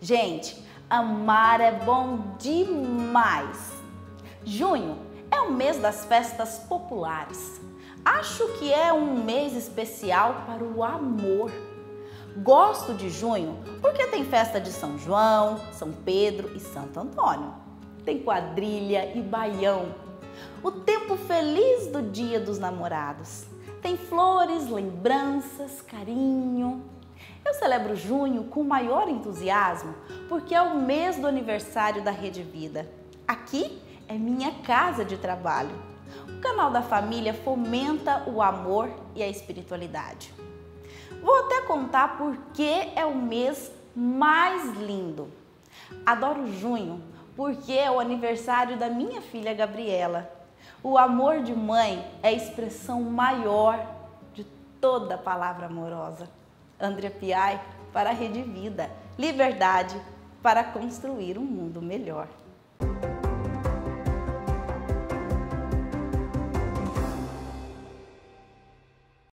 Gente, amar é bom demais. Junho é o mês das festas populares. Acho que é um mês especial para o amor. Gosto de junho porque tem festa de São João, São Pedro e Santo Antônio. Tem quadrilha e baião. O tempo feliz do Dia dos Namorados. Tem flores, lembranças, carinho. Celebro junho com maior entusiasmo porque é o mês do aniversário da Rede Vida. Aqui é minha casa de trabalho. O canal da família fomenta o amor e a espiritualidade. Vou até contar por que é o mês mais lindo. Adoro junho porque é o aniversário da minha filha Gabriela. O amor de mãe é a expressão maior de toda palavra amorosa. André Piai para a Rede Vida, liberdade para construir um mundo melhor.